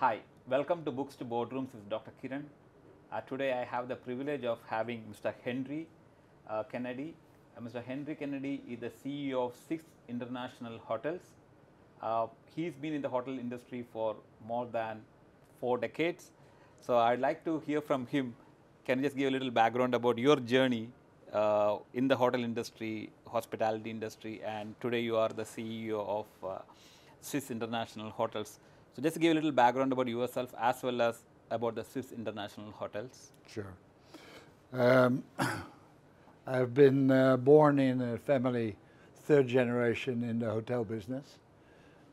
Hi, welcome to Books to Boardrooms with Dr. Kiran. Uh, today I have the privilege of having Mr. Henri uh, Kennedie. Uh, Mr. Henri Kennedie is the CEO of Swiss International Hotels. Uh, he's been in the hotel industry for more than four decades. So I'd like to hear from him. Can you just give a little background about your journey uh, in the hotel industry, hospitality industry, and today you are the CEO of uh, Swiss International Hotels. So just give a little background about yourself as well as about the Swiss International Hotels. Sure. Um, I've been uh, born in a family, third generation in the hotel business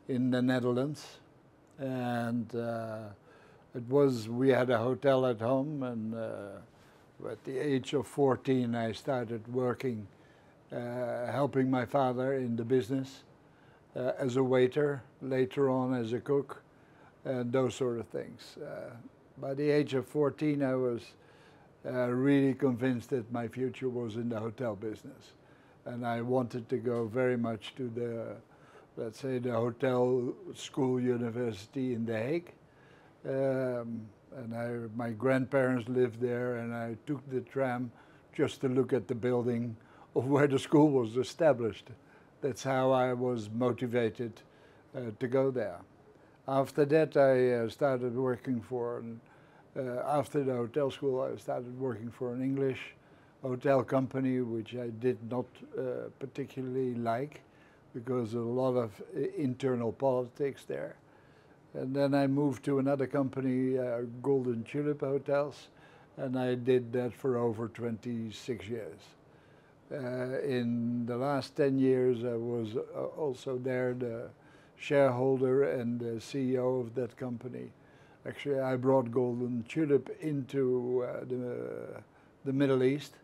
in the Netherlands. And uh, it was, we had a hotel at home, and uh, at the age of 14, I started working, uh, helping my father in the business uh, as a waiter, later on as a cook, and those sort of things. Uh, by the age of 14, I was uh, really convinced that my future was in the hotel business. And I wanted to go very much to the, let's say, the hotel school university in The Hague. Um, and I, my grandparents lived there, and I took the tram just to look at the building of where the school was established. That's how I was motivated uh, to go there. After that, I uh, started working for, an, uh, after the hotel school, I started working for an English hotel company, which I did not uh, particularly like because a lot of internal politics there. And then I moved to another company, uh, Golden Tulip Hotels, and I did that for over 26 years. Uh, in the last 10 years, I was also there, the shareholder and the CEO of that company. Actually, I brought Golden Tulip into uh, the, the Middle East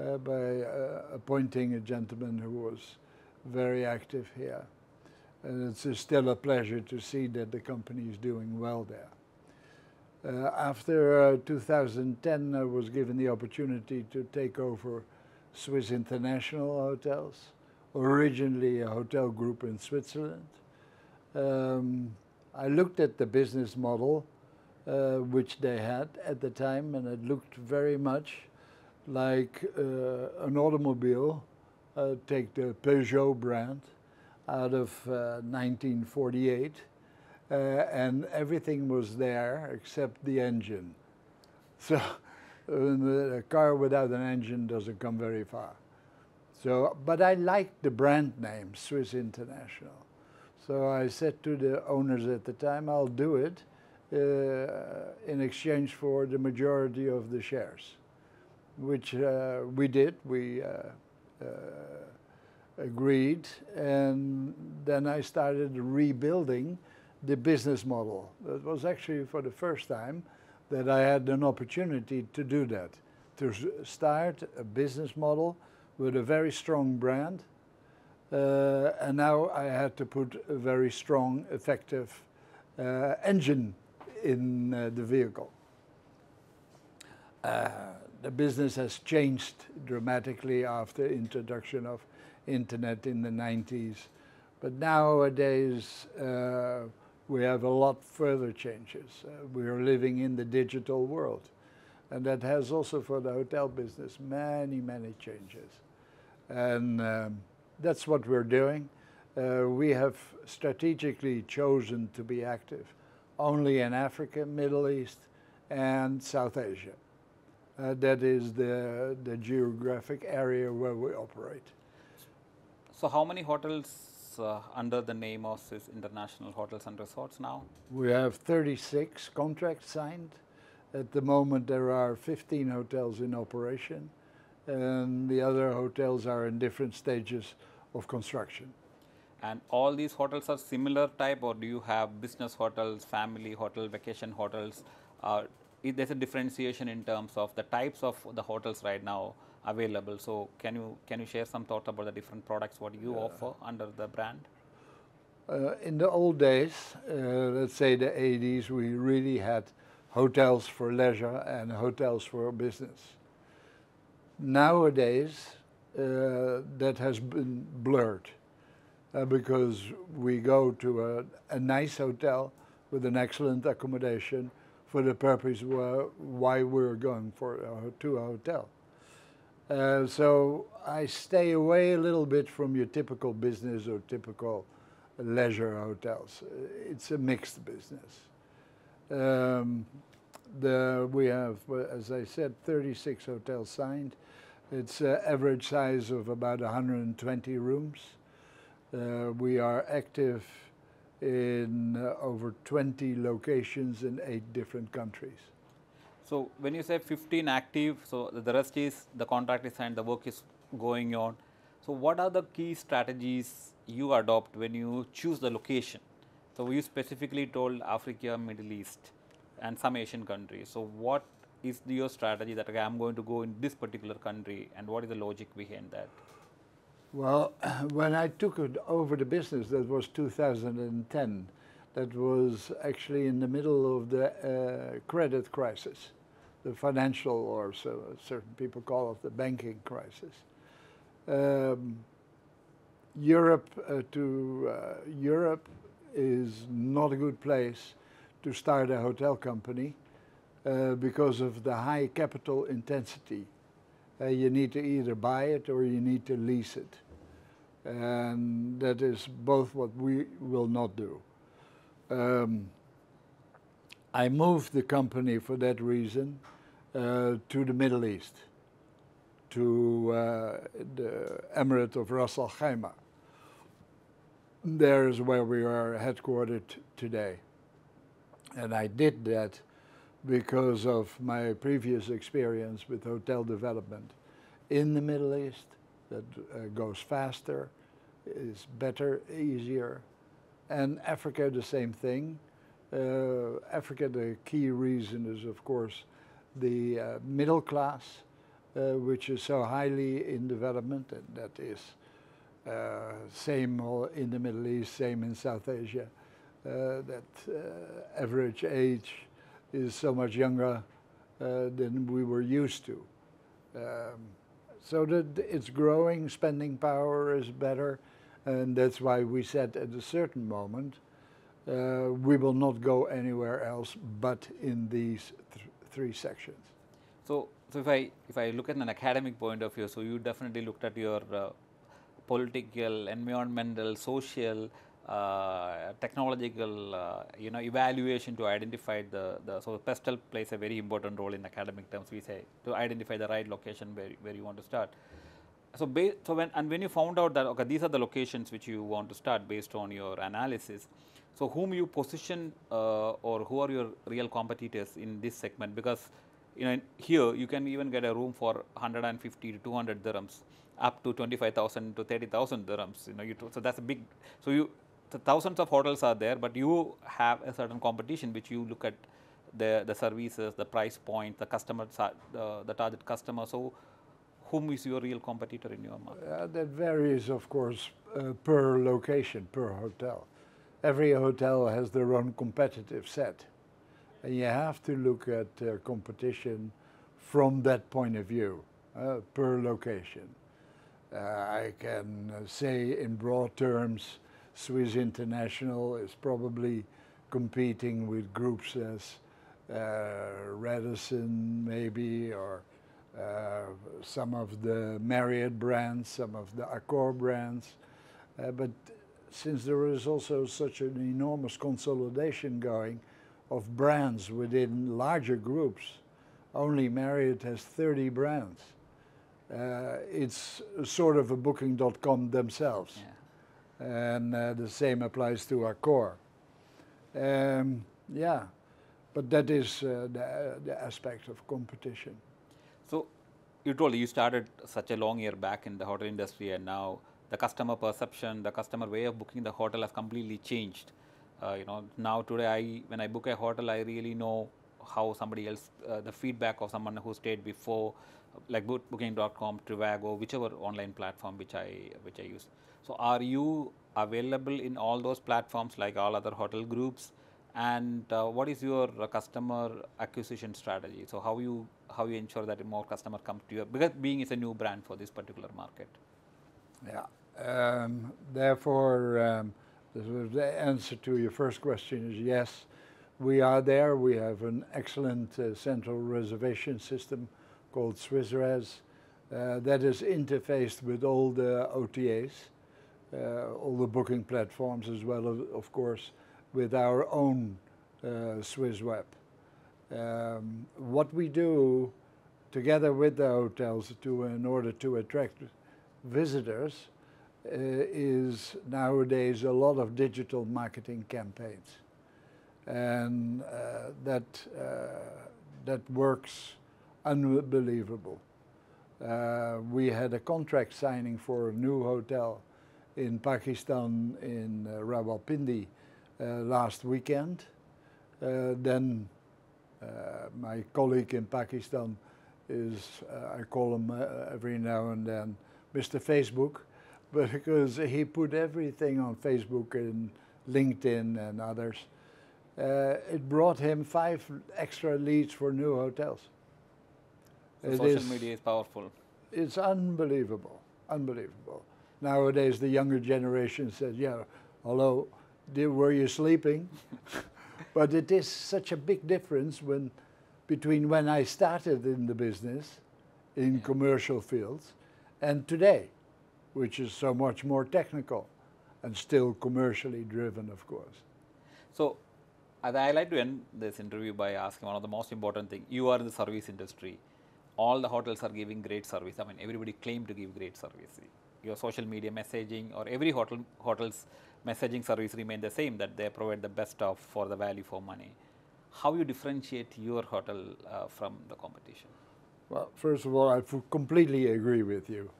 uh, by uh, appointing a gentleman who was very active here. And it's uh, still a pleasure to see that the company is doing well there. Uh, after uh, 2010, I was given the opportunity to take over Swiss International Hotels, originally a hotel group in Switzerland. Um, I looked at the business model uh, which they had at the time, and it looked very much like uh, an automobile. Uh, take the Peugeot brand out of 1948, uh, and everything was there except the engine. So a car without an engine doesn't come very far. So, but I liked the brand name, Swiss International. So I said to the owners at the time, I'll do it uh, in exchange for the majority of the shares, which uh, we did. We uh, uh agreed, and then I started rebuilding the business model. That was actually for the first time that I had an opportunity to do that, to start a business model with a very strong brand. Uh, and now I had to put a very strong, effective uh, engine in uh, the vehicle. Uh, the business has changed dramatically after introduction of internet in the 90s. But nowadays, uh, we have a lot further changes. Uh, we are living in the digital world. And that has also for the hotel business many, many changes. And um, that's what we're doing. Uh, we have strategically chosen to be active only in Africa, Middle East, and South Asia. Uh, that is the, the geographic area where we operate. So how many hotels uh, under the name of Swiss International Hotels and Resorts now? We have 36 contracts signed. At the moment, there are 15 hotels in operation, and the other hotels are in different stages of construction. And all these hotels are similar type, or do you have business hotels, family hotel, vacation hotels? Uh, there's a differentiation in terms of the types of the hotels right now available. So can you can you share some thought about the different products what you offer under the brand? Uh, in the old days, uh, let's say the 80s, we really had hotels for leisure and hotels for business. Nowadays, uh, that has been blurred uh, because we go to a, a nice hotel with an excellent accommodation for the purpose wha- why we're going for ho- to a hotel. Uh, so I stay away a little bit from your typical business or typical leisure hotels. Uh, It's a mixed business. Um, the, we have, uh, as I said, 36 hotels signed. It's an average size of about 120 rooms. Uh, we are active in uh, over 20 locations in eight different countries. So when you say 15 active, so the rest is the contract is signed, the work is going on. So what are the key strategies you adopt when you choose the location? So you specifically told Africa, Middle East, and some Asian countries. So what is your strategy that okay, I'm going to go in this particular country, and what is the logic behind that? Well, when I took over the business, that was 2010. That was actually in the middle of the uh, credit crisis, the financial, or so certain people call it, the banking crisis. Um, Europe uh, to uh, Europe is not a good place to start a hotel company uh, because of the high capital intensity. Uh, you need to either buy it or you need to lease it. And that is both what we will not do. Um, I moved the company for that reason uh, to the Middle East, to the Emirate of Ras Al Khaimah. There is where we are headquartered today. And I did that because of my previous experience with hotel development in the Middle East that uh, goes faster, is better, easier. And Africa, the same thing. Uh, Africa, the key reason is, of course, the uh, middle class, uh, which is so highly in development, and that is uh, same in the Middle East, same in South Asia. Uh, that average age is so much younger uh, than we were used to. Um, so that it's growing, spending power is better, and that's why we said at a certain moment uh, we will not go anywhere else but in these th- three sections. So, so if I if I look at an academic point of view, so you definitely looked at your uh, political, environmental, social, uh, technological, uh, you know, evaluation to identify the, the so PESTEL plays a very important role in academic terms. We say to identify the right location where, where you want to start. So, ba- so when and when you found out that okay, these are the locations which you want to start based on your analysis. So, whom you position uh, or who are your real competitors in this segment? Because you know here you can even get a room for 150 to 200 dirhams up to 25,000 to 30,000 dirhams. You know, you so that's a big. So you the thousands of hotels are there, but you have a certain competition which you look at the the services, the price point, the customer, the, the target customer. So whom is your real competitor in your market? Uh, that varies, of course, uh, per location, per hotel. Every hotel has their own competitive set. And you have to look at uh, competition from that point of view, uh, per location. Uh, I can uh, say in broad terms, Swiss International is probably competing with groups as uh, Radisson, maybe, or uh, some of the Marriott brands, some of the Accor brands. Uh, but since there is also such an enormous consolidation going of brands within larger groups, only Marriott has 30 brands. Uh, it's sort of a booking.com themselves. Yeah. And uh, the same applies to Accor. Um, yeah, but that is uh, the, the aspect of competition. So you told you started such a long year back in the hotel industry, and now the customer perception, the customer way of booking the hotel has completely changed. Uh, you know, now today, I when I book a hotel, I really know how somebody else, uh, the feedback of someone who stayed before, like book, Booking.com, Trivago, whichever online platform which I which I use. So, are you available in all those platforms like all other hotel groups? And uh, what is your uh, customer acquisition strategy? So, how you how you ensure that more customer come to you because being is a new brand for this particular market. Yeah. Um, therefore, um, the answer to your first question is yes. we are there. We have an excellent uh, central reservation system called SwissRes uh, that is interfaced with all the OTAs, uh, all the booking platforms, as well of course, with our own uh, SwissWeb. Um, what we do together with the hotels to, in order to attract visitors uh, is nowadays a lot of digital marketing campaigns. And uh, that, uh, that works unbelievable. Uh, we had a contract signing for a new hotel in Pakistan in uh, Rawalpindi uh, last weekend. Uh, then uh, my colleague in Pakistan is, uh, I call him every now and then, Mr. Facebook, because he put everything on Facebook and LinkedIn and others. it brought him five extra leads for new hotels. So social is, media is powerful. It's unbelievable, unbelievable. Nowadays, the younger generation says, "Yeah, although, did, were you sleeping?" but it is such a big difference when between when I started in the business, in yeah. commercial fields, and today, which is so much more technical and still commercially driven, of course. So, I like to end this interview by asking one of the most important things. You are in the service industry all the hotels are giving great service. I mean, everybody claim to give great service. Your social media messaging or every hotel hotel's messaging service remain the same that they provide the best of for the value for money. How you differentiate your hotel uh, from the competition? Well, first of all, I completely agree with you.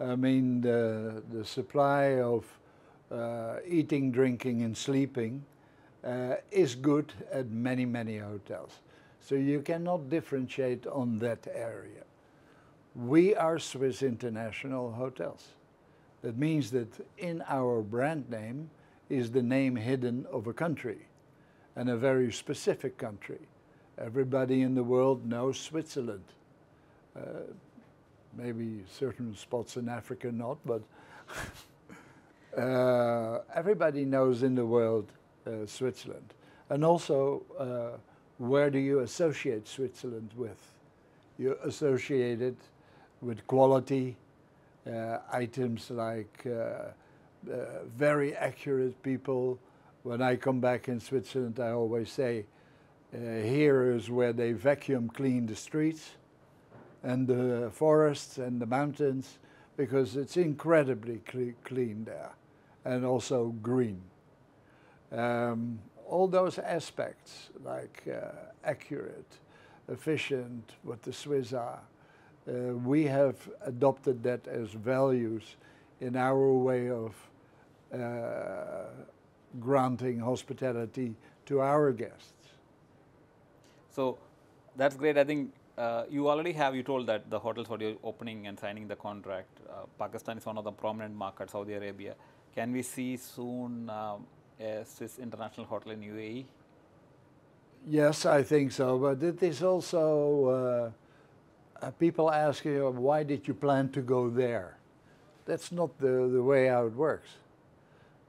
I mean, the, the supply of uh, eating, drinking, and sleeping uh, is good at many, many hotels. So you cannot differentiate on that area. We are Swiss International Hotels. That means that in our brand name is the name hidden of a country and a very specific country. Everybody in the world knows Switzerland. Uh, maybe certain spots in Africa not, but uh, everybody knows in the world uh, Switzerland. And also uh, where do you associate Switzerland with? You associate it with quality, uh, items like uh, uh, very accurate people. When I come back in Switzerland, I always say, uh, here is where they vacuum clean the streets and the forests and the mountains because it's incredibly clean there and also green. Um, all those aspects, like uh, accurate, efficient, what the Swiss are, uh, we have adopted that as values in our way of uh, granting hospitality to our guests. So that's great. I think uh, you already have, you told that the hotels what you're opening and signing the contract. Uh, Pakistan is one of the prominent markets, Saudi Arabia. Can we see soon um, a Swiss International Hotel in UAE? Yes, I think so. But it is also uh, uh, people ask you, why did you plan to go there? That's not the, the way how it works.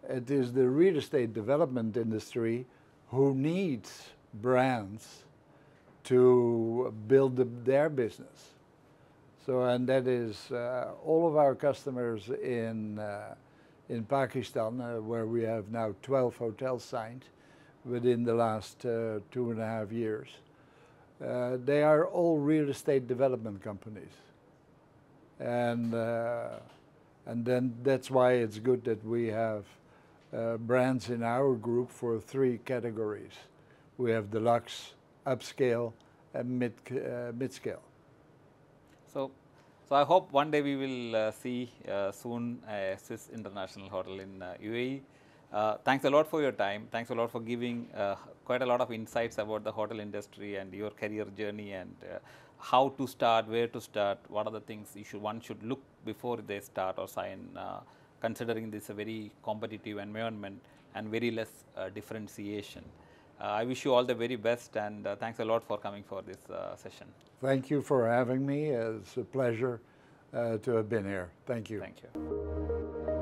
It is the real estate development industry who needs brands to build the, their business. So, and that is uh, all of our customers in uh, in Pakistan, uh, where we have now 12 hotels signed within the last uh, two and a half years. Uh, they are all real estate development companies. And, uh, and then that's why it's good that we have uh, brands in our group for three categories. We have deluxe, upscale, and mid, uh, mid-scale. So so I hope one day we will uh, see uh, soon a International Hotel in uh, UAE. Uh, thanks a lot for your time. Thanks a lot for giving uh, quite a lot of insights about the hotel industry and your career journey and uh, how to start, where to start, what are the things you should one should look before they start or sign, considering this a very competitive environment and very less differentiation. Uh, I wish you all the very best and uh, thanks a lot for coming for this uh, session. Thank you for having me. It's a pleasure to have been here. Thank you. Thank you.